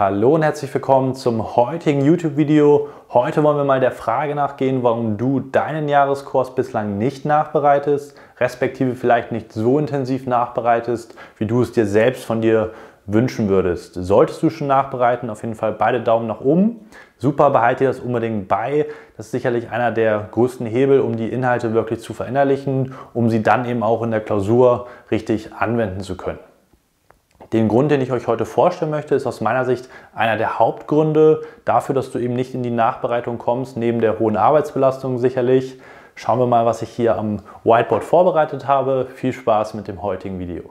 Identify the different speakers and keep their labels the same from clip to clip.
Speaker 1: Hallo und herzlich willkommen zum heutigen YouTube-Video. Heute wollen wir mal der Frage nachgehen, warum du deinen Jahreskurs bislang nicht nachbereitest, respektive vielleicht nicht so intensiv nachbereitest, wie du es dir selbst von dir wünschen würdest. Solltest du schon nachbereiten, auf jeden Fall beide Daumen nach oben. Super, behalte dir das unbedingt bei. Das ist sicherlich einer der größten Hebel, um die Inhalte wirklich zu verinnerlichen, um sie dann eben auch in der Klausur richtig anwenden zu können. Den Grund, den ich euch heute vorstellen möchte, ist aus meiner Sicht einer der Hauptgründe dafür, dass du eben nicht in die Nachbereitung kommst, neben der hohen Arbeitsbelastung sicherlich. Schauen wir mal, was ich hier am Whiteboard vorbereitet habe. Viel Spaß mit dem heutigen Video.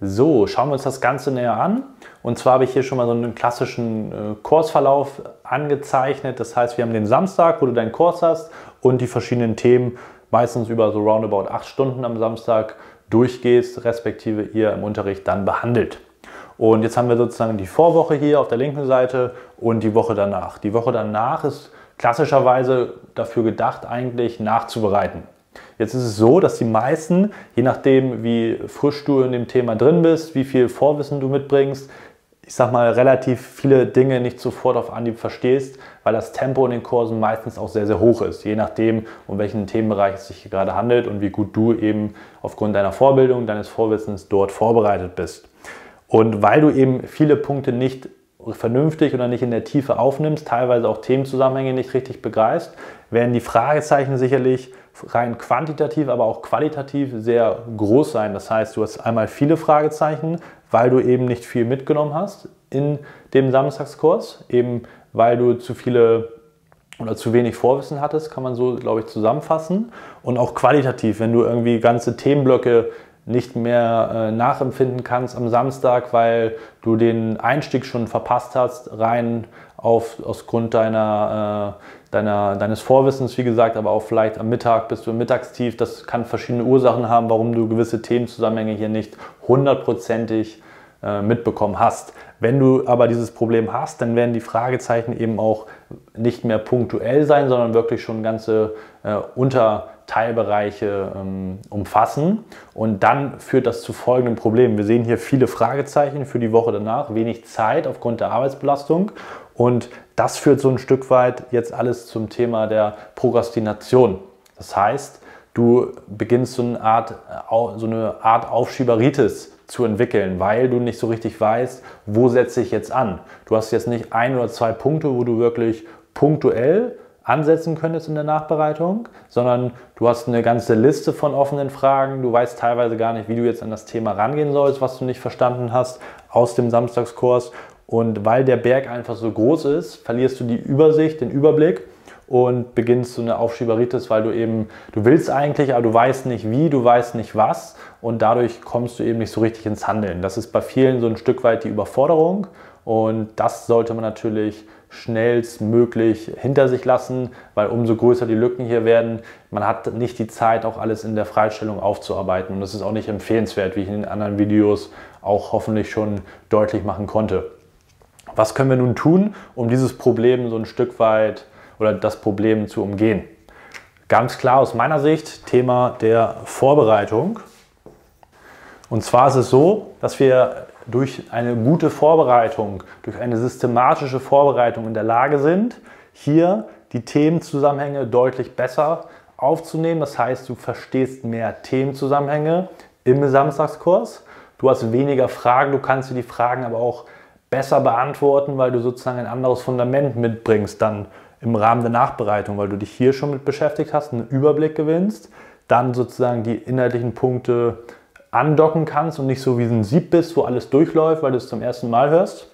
Speaker 1: So, schauen wir uns das Ganze näher an. Und zwar habe ich hier schon mal so einen klassischen äh, Kursverlauf angezeichnet. Das heißt, wir haben den Samstag, wo du deinen Kurs hast und die verschiedenen Themen, meistens über so roundabout acht Stunden am Samstag durchgehst, respektive ihr im Unterricht dann behandelt. Und jetzt haben wir sozusagen die Vorwoche hier auf der linken Seite und die Woche danach. Die Woche danach ist klassischerweise dafür gedacht, eigentlich nachzubereiten. Jetzt ist es so, dass die meisten, je nachdem wie frisch du in dem Thema drin bist, wie viel Vorwissen du mitbringst, ich sag mal, relativ viele Dinge nicht sofort auf Anhieb verstehst, weil das Tempo in den Kursen meistens auch sehr, sehr hoch ist, je nachdem, um welchen Themenbereich es sich gerade handelt und wie gut du eben aufgrund deiner Vorbildung, deines Vorwissens dort vorbereitet bist. Und weil du eben viele Punkte nicht vernünftig oder nicht in der Tiefe aufnimmst, teilweise auch Themenzusammenhänge nicht richtig begreifst, werden die Fragezeichen sicherlich rein quantitativ, aber auch qualitativ sehr groß sein. Das heißt, du hast einmal viele Fragezeichen, weil du eben nicht viel mitgenommen hast in dem Samstagskurs, eben weil du zu viele oder zu wenig Vorwissen hattest, kann man so, glaube ich, zusammenfassen. Und auch qualitativ, wenn du irgendwie ganze Themenblöcke nicht mehr äh, nachempfinden kannst am Samstag, weil du den Einstieg schon verpasst hast, rein auf, aus Grund deiner, äh, deiner, deines Vorwissens, wie gesagt, aber auch vielleicht am Mittag bist du im Mittagstief. Das kann verschiedene Ursachen haben, warum du gewisse Themenzusammenhänge hier nicht hundertprozentig äh, mitbekommen hast. Wenn du aber dieses Problem hast, dann werden die Fragezeichen eben auch nicht mehr punktuell sein, sondern wirklich schon ganze äh, Unterteilbereiche ähm, umfassen. Und dann führt das zu folgendem Problem. Wir sehen hier viele Fragezeichen für die Woche danach, wenig Zeit aufgrund der Arbeitsbelastung. Und das führt so ein Stück weit jetzt alles zum Thema der Prokrastination. Das heißt, du beginnst so eine Art, so eine Art Aufschieberitis zu entwickeln, weil du nicht so richtig weißt, wo setze ich jetzt an. Du hast jetzt nicht ein oder zwei Punkte, wo du wirklich punktuell ansetzen könntest in der Nachbereitung, sondern du hast eine ganze Liste von offenen Fragen. Du weißt teilweise gar nicht, wie du jetzt an das Thema rangehen sollst, was du nicht verstanden hast aus dem Samstagskurs. Und weil der Berg einfach so groß ist, verlierst du die Übersicht, den Überblick und beginnst so eine Aufschieberitis, weil du eben, du willst eigentlich, aber du weißt nicht wie, du weißt nicht was und dadurch kommst du eben nicht so richtig ins Handeln. Das ist bei vielen so ein Stück weit die Überforderung und das sollte man natürlich schnellstmöglich hinter sich lassen, weil umso größer die Lücken hier werden, man hat nicht die Zeit, auch alles in der Freistellung aufzuarbeiten und das ist auch nicht empfehlenswert, wie ich in den anderen Videos auch hoffentlich schon deutlich machen konnte. Was können wir nun tun, um dieses Problem so ein Stück weit oder das Problem zu umgehen? Ganz klar aus meiner Sicht Thema der Vorbereitung. Und zwar ist es so, dass wir durch eine gute Vorbereitung, durch eine systematische Vorbereitung in der Lage sind, hier die Themenzusammenhänge deutlich besser aufzunehmen. Das heißt, du verstehst mehr Themenzusammenhänge im Samstagskurs. Du hast weniger Fragen, du kannst dir die Fragen aber auch besser beantworten, weil du sozusagen ein anderes Fundament mitbringst dann im Rahmen der Nachbereitung, weil du dich hier schon mit beschäftigt hast, einen Überblick gewinnst, dann sozusagen die inhaltlichen Punkte andocken kannst und nicht so wie ein Sieb bist, wo alles durchläuft, weil du es zum ersten Mal hörst.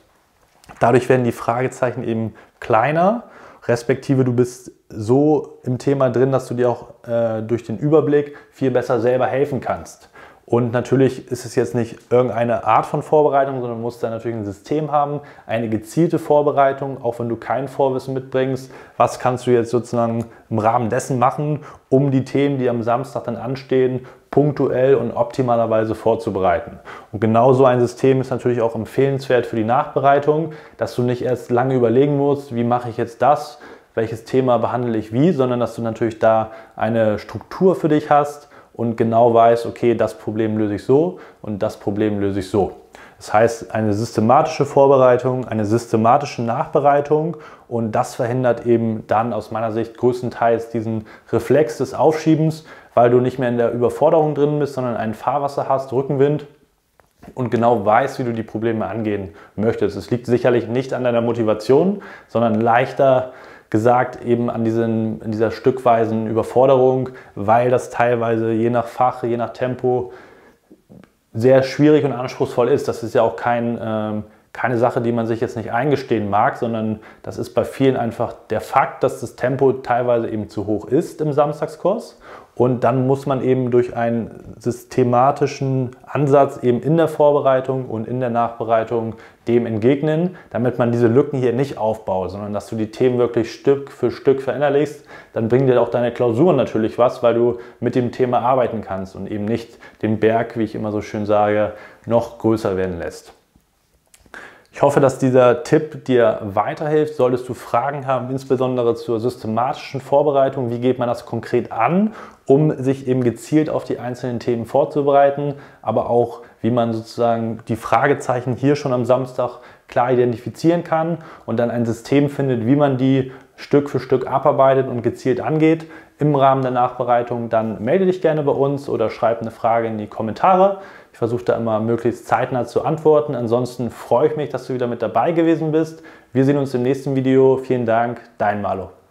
Speaker 1: Dadurch werden die Fragezeichen eben kleiner, respektive du bist so im Thema drin, dass du dir auch äh, durch den Überblick viel besser selber helfen kannst. Und natürlich ist es jetzt nicht irgendeine Art von Vorbereitung, sondern du musst da natürlich ein System haben, eine gezielte Vorbereitung, auch wenn du kein Vorwissen mitbringst. Was kannst du jetzt sozusagen im Rahmen dessen machen, um die Themen, die am Samstag dann anstehen, punktuell und optimalerweise vorzubereiten. Und genau so ein System ist natürlich auch empfehlenswert für die Nachbereitung, dass du nicht erst lange überlegen musst, wie mache ich jetzt das, welches Thema behandle ich wie, sondern dass du natürlich da eine Struktur für dich hast, und genau weiß, okay, das Problem löse ich so und das Problem löse ich so. Das heißt, eine systematische Vorbereitung, eine systematische Nachbereitung und das verhindert eben dann aus meiner Sicht größtenteils diesen Reflex des Aufschiebens, weil du nicht mehr in der Überforderung drin bist, sondern ein Fahrwasser hast, Rückenwind und genau weißt, wie du die Probleme angehen möchtest. Es liegt sicherlich nicht an deiner Motivation, sondern leichter gesagt eben an diesen, in dieser stückweisen Überforderung, weil das teilweise je nach Fach, je nach Tempo sehr schwierig und anspruchsvoll ist. Das ist ja auch kein, ähm, keine Sache, die man sich jetzt nicht eingestehen mag, sondern das ist bei vielen einfach der Fakt, dass das Tempo teilweise eben zu hoch ist im Samstagskurs und dann muss man eben durch einen systematischen Ansatz eben in der Vorbereitung und in der Nachbereitung dem entgegnen, damit man diese Lücken hier nicht aufbaut, sondern dass du die Themen wirklich Stück für Stück verinnerlichst. Dann bringen dir auch deine Klausuren natürlich was, weil du mit dem Thema arbeiten kannst und eben nicht den Berg, wie ich immer so schön sage, noch größer werden lässt. Ich hoffe, dass dieser Tipp dir weiterhilft. Solltest du Fragen haben, insbesondere zur systematischen Vorbereitung, wie geht man das konkret an, um sich eben gezielt auf die einzelnen Themen vorzubereiten, aber auch wie man sozusagen die Fragezeichen hier schon am Samstag klar identifizieren kann und dann ein System findet, wie man die Stück für Stück abarbeitet und gezielt angeht im Rahmen der Nachbereitung, dann melde dich gerne bei uns oder schreib eine Frage in die Kommentare. Ich versuche da immer möglichst zeitnah zu antworten. Ansonsten freue ich mich, dass du wieder mit dabei gewesen bist. Wir sehen uns im nächsten Video. Vielen Dank, dein Malo.